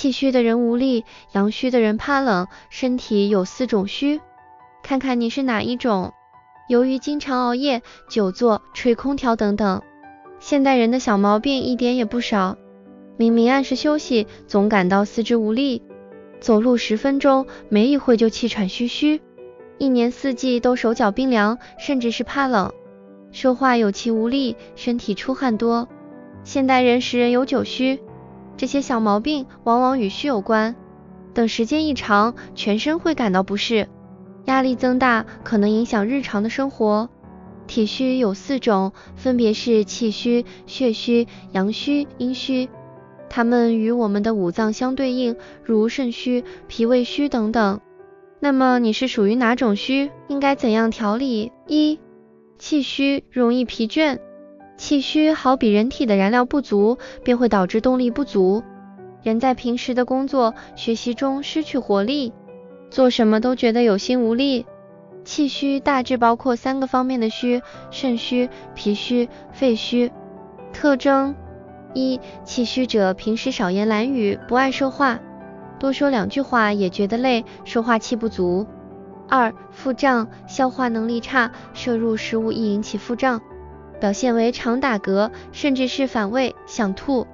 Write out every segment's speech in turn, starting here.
气虚的人无力，阳虚的人怕冷，身体有四种虚，看看你是哪一种。由于经常熬夜、久坐、吹空调等等，现代人的小毛病一点也不少。明明按时休息，总感到四肢无力，走路十分钟，没一会就气喘吁吁，一年四季都手脚冰凉，甚至是怕冷，说话有气无力，身体出汗多。现代人时人有九虚。这些小毛病往往与虚有关，等时间一长，全身会感到不适，压力增大，可能影响日常的生活。体虚有四种，分别是气虚、血虚、阳虚、阴虚，它们与我们的五脏相对应，如肾虚、脾胃虚等等。那么你是属于哪种虚？应该怎样调理？一、气虚容易疲倦。气虚好比人体的燃料不足，便会导致动力不足，人在平时的工作、学习中失去活力，做什么都觉得有心无力。气虚大致包括三个方面的虚：肾虚、脾虚、肺虚。特征一、气虚者平时少言懒语，不爱说话，多说两句话也觉得累，说话气不足。二、腹胀，消化能力差，摄入食物易引起腹胀。表现为常打嗝，甚至是反胃、想吐。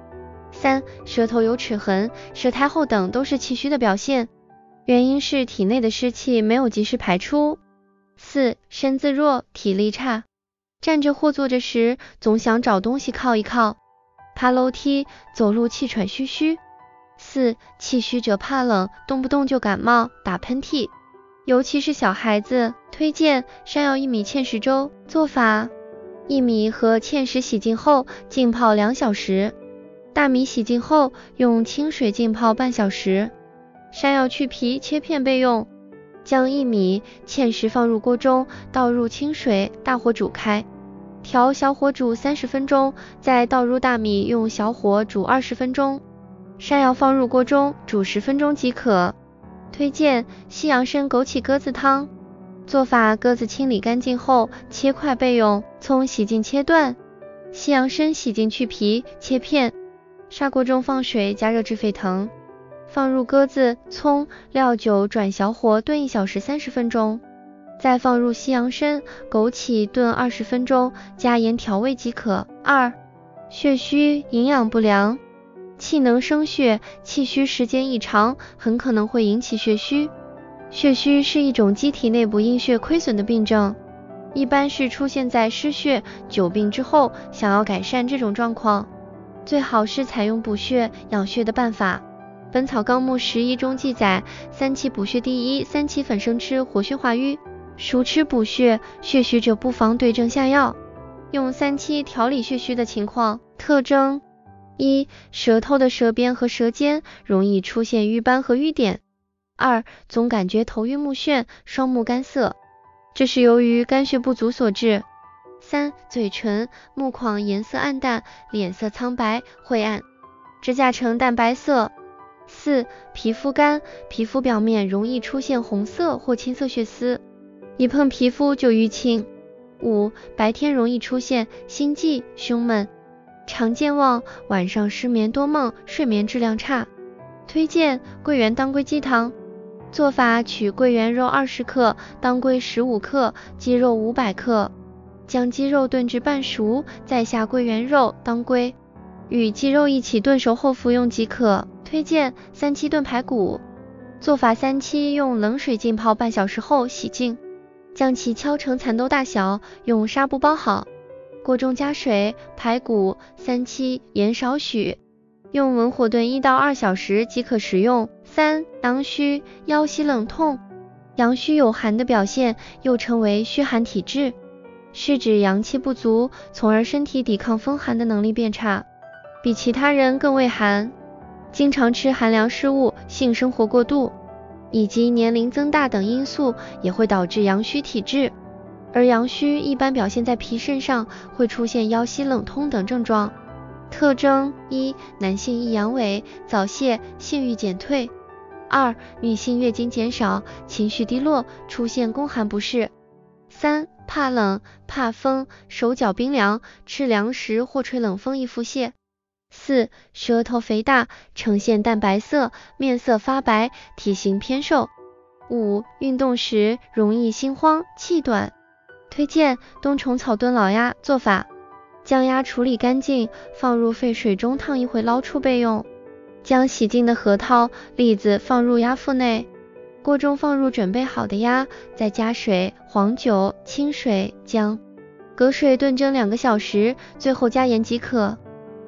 三、舌头有齿痕、舌苔厚等都是气虚的表现，原因是体内的湿气没有及时排出。四、身子弱、体力差，站着或坐着时总想找东西靠一靠，爬楼梯、走路气喘吁吁。四、气虚者怕冷，动不动就感冒、打喷嚏，尤其是小孩子。推荐山药薏米芡实粥，做法。薏米和芡实洗净后浸泡两小时，大米洗净后用清水浸泡半小时，山药去皮切片备用。将薏米、芡实放入锅中，倒入清水，大火煮开，调小火煮三十分钟，再倒入大米，用小火煮二十分钟。山药放入锅中煮十分钟即可。推荐西洋参枸杞鸽子汤。做法：鸽子清理干净后切块备用，葱洗净切断，西洋参洗净去皮切片，砂锅中放水加热至沸腾，放入鸽子、葱、料酒，转小火炖一小时三十分钟，再放入西洋参、枸杞炖二十分钟，加盐调味即可。二、血虚营养不良，气能生血，气虚时间一长，很可能会引起血虚。血虚是一种机体内部阴血亏损的病症，一般是出现在失血久病之后。想要改善这种状况，最好是采用补血养血的办法。《本草纲目拾遗》中记载，三七补血第一，三七粉生吃，活血化瘀，熟吃补血。血虚者不妨对症下药，用三七调理血虚的情况。特征一、舌头的舌边和舌尖容易出现瘀斑和瘀点。二、总感觉头晕目眩，双目干涩，这是由于肝血不足所致。三、嘴唇、目眶颜色暗淡，脸色苍白晦暗，指甲呈淡白色。四、皮肤干，皮肤表面容易出现红色或青色血丝，一碰皮肤就淤青。五、白天容易出现心悸、胸闷、常健忘，晚上失眠多梦，睡眠质量差。推荐桂圆当归鸡汤。做法：取桂圆肉二十克，当归十五克，鸡肉五百克，将鸡肉炖至半熟，再下桂圆肉、当归，与鸡肉一起炖熟后服用即可。推荐三七炖排骨。做法：三七用冷水浸泡半小时后洗净，将其敲成蚕豆大小，用纱布包好，锅中加水、排骨、三七，盐少许。用文火炖一到二小时即可食用。三、阳虚，腰膝冷痛。阳虚有寒的表现，又称为虚寒体质，是指阳气不足，从而身体抵抗风寒的能力变差，比其他人更畏寒。经常吃寒凉食物，性生活过度，以及年龄增大等因素，也会导致阳虚体质。而阳虚一般表现在脾肾上，会出现腰膝冷痛等症状。特征一、男性易阳痿、早泄、性欲减退；二、女性月经减少、情绪低落，出现宫寒不适；三、怕冷、怕风、手脚冰凉，吃凉食或吹冷风易腹泻。四、舌头肥大，呈现淡白色，面色发白，体型偏瘦。五、运动时容易心慌、气短。推荐冬虫草炖老鸭做法：将鸭处理干净，放入沸水中烫一会，捞出备用。将洗净的核桃、栗子放入鸭腹内，锅中放入准备好的鸭，再加水、黄酒、清水、姜，隔水炖蒸两个小时，最后加盐即可。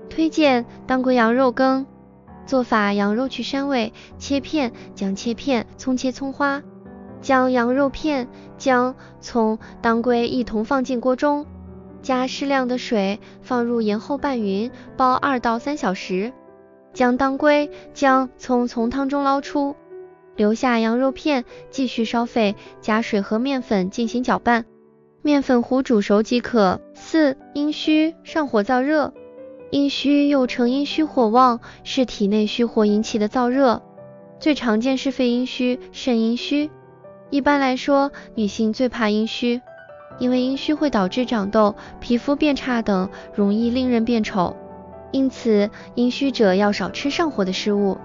推荐当归羊肉羹。做法：羊肉去膻味，切片；姜切片，葱切葱花。将羊肉片、姜、葱、当归一同放进锅中，加适量的水，放入盐后拌匀，煲二到三小时。将当归、姜、葱从汤中捞出，留下羊肉片，继续烧沸，加水和面粉进行搅拌，面粉糊煮熟即可。四、阴虚上火燥热，阴虚又称阴虚火旺，是体内虚火引起的燥热，最常见是肺阴虚、肾阴虚。一般来说，女性最怕阴虚，因为阴虚会导致长痘、皮肤变差等，容易令人变丑。因此，阴虚者要少吃上火的食物，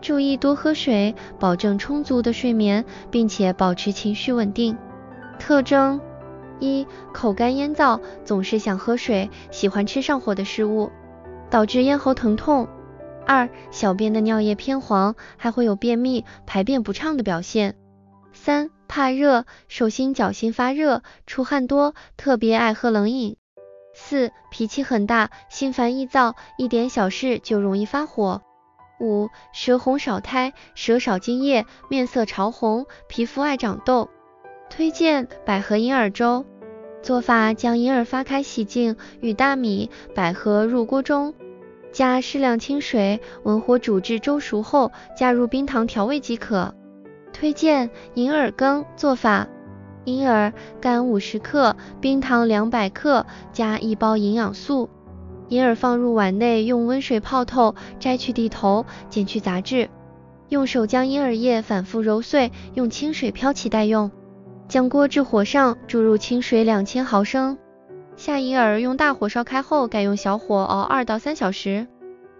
注意多喝水，保证充足的睡眠，并且保持情绪稳定。特征：一、口干咽燥，总是想喝水，喜欢吃上火的食物，导致咽喉疼痛。二、小便的尿液偏黄，还会有便秘、排便不畅的表现。三、怕热，手心脚心发热，出汗多，特别爱喝冷饮。四、脾气很大，心烦易躁，一点小事就容易发火。五、舌红少苔，舌少津液，面色潮红，皮肤爱长痘。推荐百合银耳粥。做法：将银耳发开洗净，与大米、百合入锅中，加适量清水，文火煮至粥熟后，加入冰糖调味即可。推荐银耳羹。做法。银耳干五十克，冰糖两百克，加一包营养素。银耳放入碗内，用温水泡透，摘去蒂头，剪去杂质。用手将银耳叶反复揉碎，用清水漂起待用。将锅置火上，注入清水两千毫升，下银耳，用大火烧开后，改用小火熬二到三小时。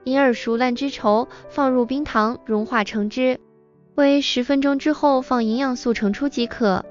银耳熟烂之稠，放入冰糖融化成汁，煨十分钟之后，放营养素盛出即可。